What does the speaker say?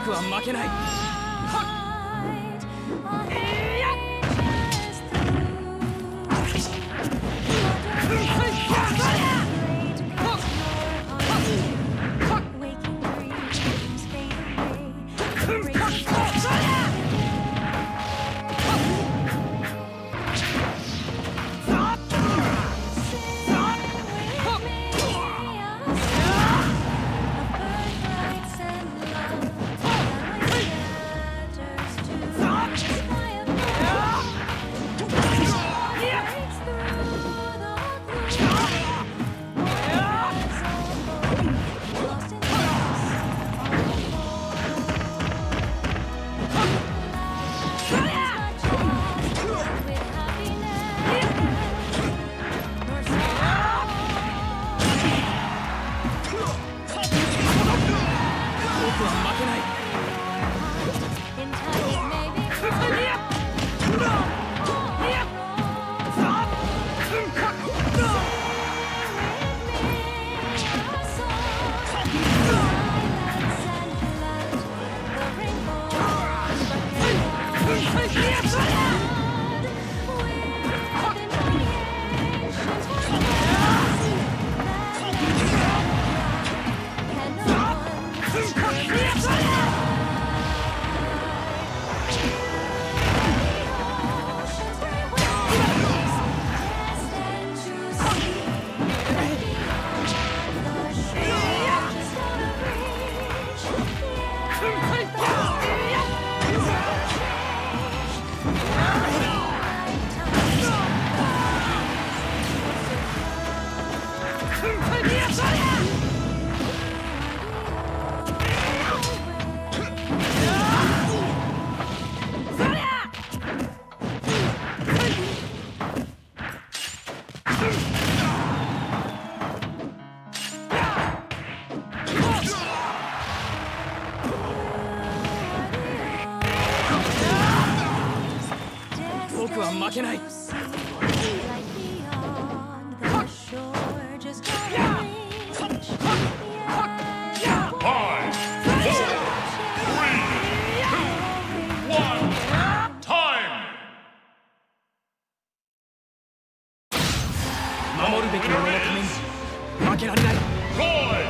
僕は負けない。僕は負けない。守るべき者のために負けられない